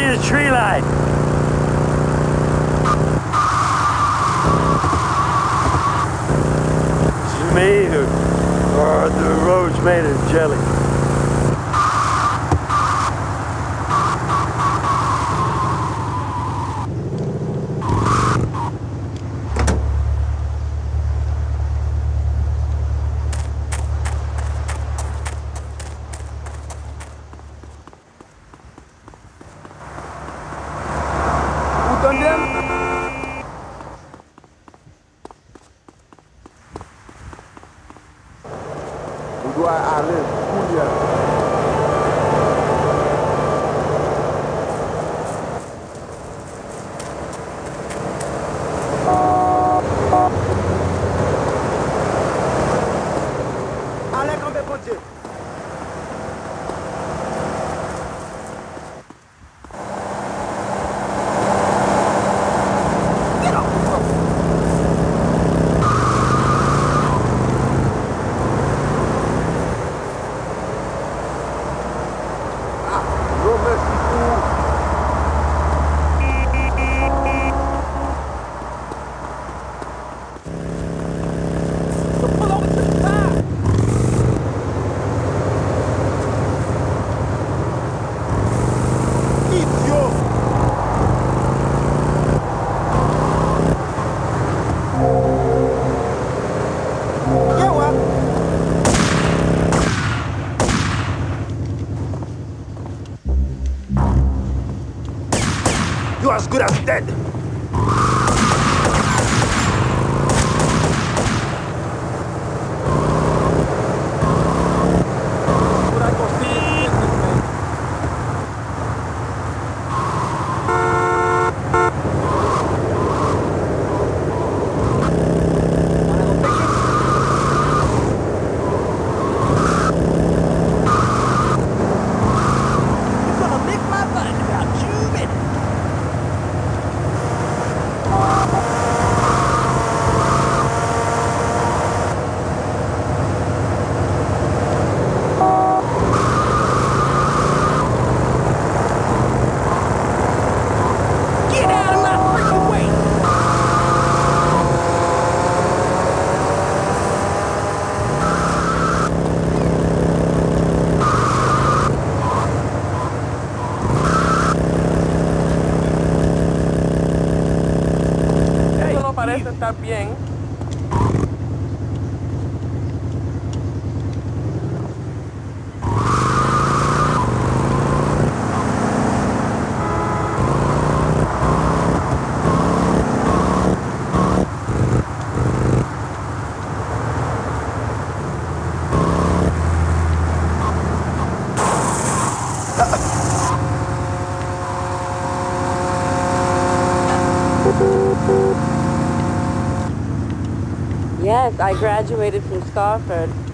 The tree line. A Aleluia. intentar bien. Yes, I graduated from Scarford.